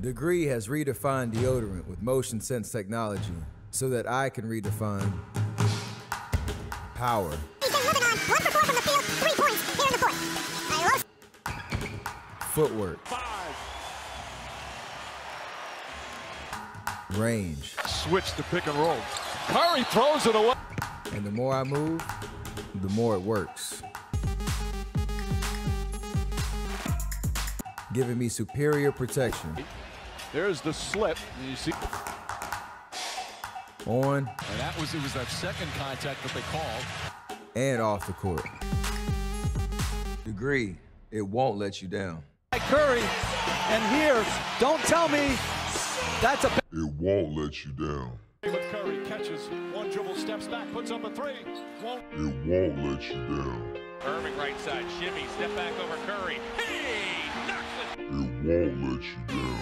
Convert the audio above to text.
Degree has redefined deodorant with motion sense technology so that I can redefine power. He's been moving on. One for four from the field. Three points here in the fourth. I love Footwork, Five. range, Switch to pick and roll. Curry throws it away. and the more I move, the more it works. Giving me superior protection There's the slip. You see. on And that was it was that second contact that they called. and off the court. Degree, it won't let you down. Curry, and here, don't tell me that's a It won't let you down. With Curry catches one dribble, steps back, puts up a three. Won't. It won't let you down. Irving right side, shimmy, step back over Curry. Hey, knocks it. It won't let you down.